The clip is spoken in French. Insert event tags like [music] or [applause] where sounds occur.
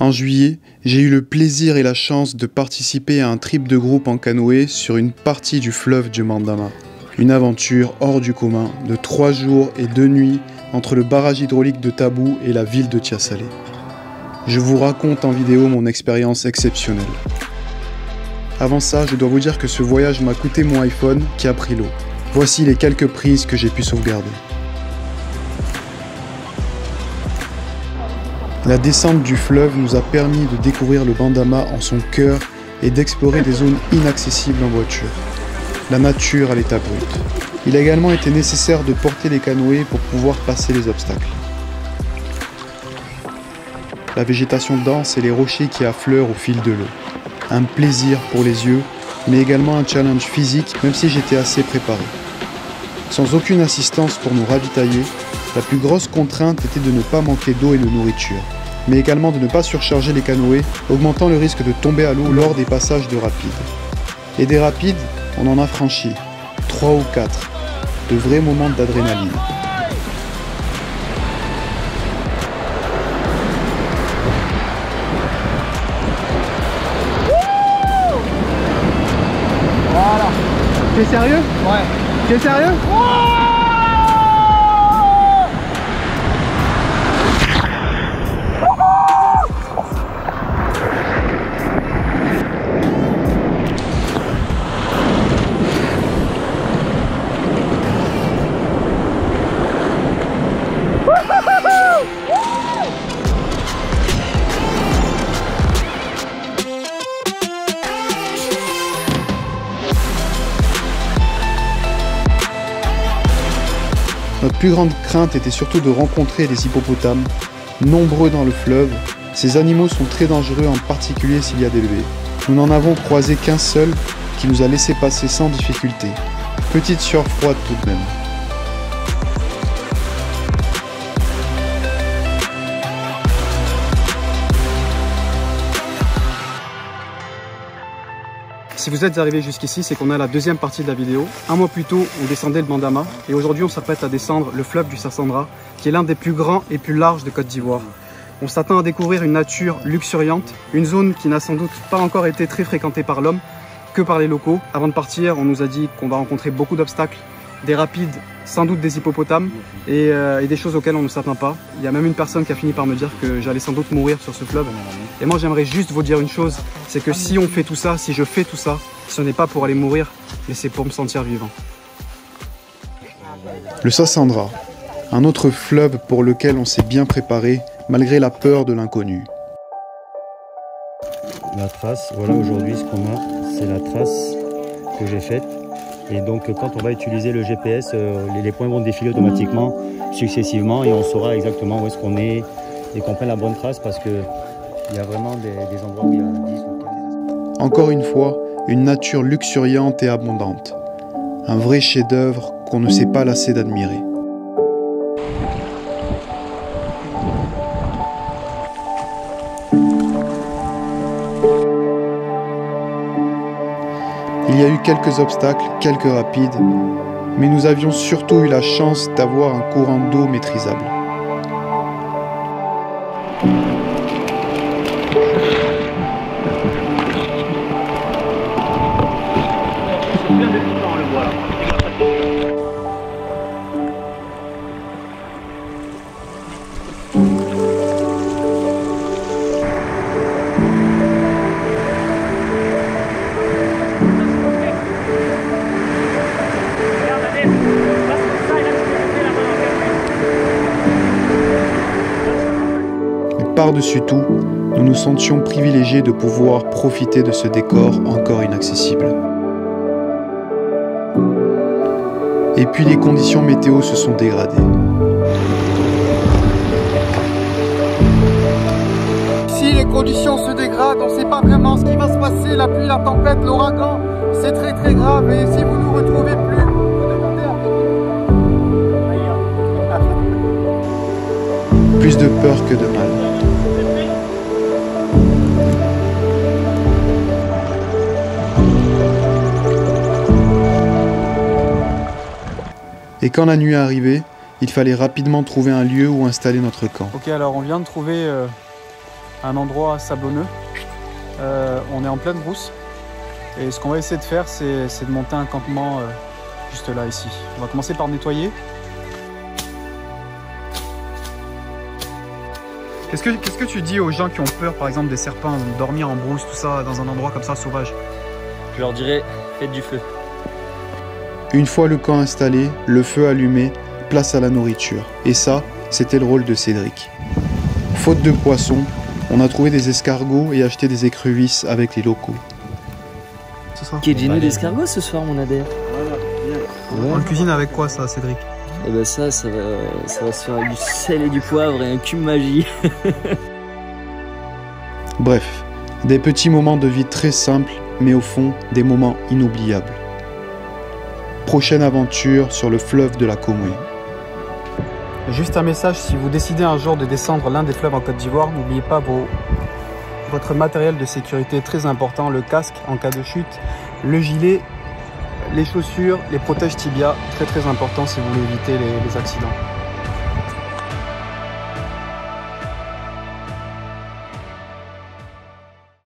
En juillet, j'ai eu le plaisir et la chance de participer à un trip de groupe en canoë sur une partie du fleuve du Mandama. Une aventure hors du commun de trois jours et deux nuits entre le barrage hydraulique de Tabou et la ville de Tiasalé. Je vous raconte en vidéo mon expérience exceptionnelle. Avant ça, je dois vous dire que ce voyage m'a coûté mon iPhone qui a pris l'eau. Voici les quelques prises que j'ai pu sauvegarder. La descente du fleuve nous a permis de découvrir le Bandama en son cœur et d'explorer des zones inaccessibles en voiture. La nature à l'état brut. Il a également été nécessaire de porter les canoës pour pouvoir passer les obstacles. La végétation dense et les rochers qui affleurent au fil de l'eau. Un plaisir pour les yeux, mais également un challenge physique même si j'étais assez préparé. Sans aucune assistance pour nous ravitailler, la plus grosse contrainte était de ne pas manquer d'eau et de nourriture, mais également de ne pas surcharger les canoës, augmentant le risque de tomber à l'eau lors des passages de rapides. Et des rapides, on en a franchi, 3 ou 4, de vrais moments d'adrénaline. Voilà. T'es sérieux? Ouais. T'es sérieux? Notre plus grande crainte était surtout de rencontrer des hippopotames, nombreux dans le fleuve. Ces animaux sont très dangereux, en particulier s'il y a des bébés. Nous n'en avons croisé qu'un seul qui nous a laissé passer sans difficulté. Petite sueur froide tout de même. Si vous êtes arrivé jusqu'ici, c'est qu'on a la deuxième partie de la vidéo. Un mois plus tôt, on descendait le Bandama et aujourd'hui, on s'apprête à descendre le fleuve du Sassandra, qui est l'un des plus grands et plus larges de Côte d'Ivoire. On s'attend à découvrir une nature luxuriante, une zone qui n'a sans doute pas encore été très fréquentée par l'homme, que par les locaux. Avant de partir, on nous a dit qu'on va rencontrer beaucoup d'obstacles, des rapides, sans doute des hippopotames et, euh, et des choses auxquelles on ne s'attend pas. Il y a même une personne qui a fini par me dire que j'allais sans doute mourir sur ce fleuve. Et moi, j'aimerais juste vous dire une chose, c'est que si on fait tout ça, si je fais tout ça, ce n'est pas pour aller mourir, mais c'est pour me sentir vivant. Le Sassandra, un autre fleuve pour lequel on s'est bien préparé malgré la peur de l'inconnu. La trace, voilà aujourd'hui ce qu'on a, c'est la trace que j'ai faite. Et donc quand on va utiliser le GPS, euh, les, points vont défiler automatiquement, successivement, et on saura exactement où est-ce qu'on est et qu'on prenne la bonne trace parce que il y a vraiment des, des endroits où il y a 10 ou 15. Encore une fois, une nature luxuriante et abondante. Un vrai chef-d'œuvre qu'on ne s'est pas lassé d'admirer. Il y a eu quelques obstacles, quelques rapides, mais nous avions surtout eu la chance d'avoir un courant d'eau maîtrisable. Par-dessus tout, nous nous sentions privilégiés de pouvoir profiter de ce décor encore inaccessible. Et puis les conditions météo se sont dégradées. Si les conditions se dégradent, on ne sait pas vraiment ce qui va se passer, la pluie, la tempête, l'ouragan, c'est très très grave. Et si vous ne nous retrouvez plus, vous demandez à Plus de peur que de mal. Et quand la nuit est arrivée, il fallait rapidement trouver un lieu où installer notre camp. Ok, alors on vient de trouver euh, un endroit sablonneux. Euh, on est en pleine brousse. Et ce qu'on va essayer de faire, c'est de monter un campement euh, juste là, ici. On va commencer par nettoyer. Qu'est-ce que, qu'est-ce que tu dis aux gens qui ont peur, par exemple, des serpents, de dormir en brousse, tout ça, dans un endroit comme ça, sauvage? Je leur dirais, faites du feu. Une fois le camp installé, le feu allumé, place à la nourriture. Et ça, c'était le rôle de Cédric. Faute de poissons, on a trouvé des escargots et acheté des écrevisses avec les locaux. C'est ça Qui est dîner d'escargot ce soir, mon adhère On le cuisine avec quoi, ça, Cédric? Et ben ça, ça va, ça va se faire avec du sel et du poivre et un cube magie. [laughs] Bref, des petits moments de vie très simples, mais au fond, des moments inoubliables. Prochaine aventure sur le fleuve de la Comoé. Juste un message, si vous décidez un jour de descendre l'un des fleuves en Côte d'Ivoire, n'oubliez pas votre matériel de sécurité très important, le casque en cas de chute, le gilet, les chaussures, les protèges tibia, très très important si vous voulez éviter les accidents.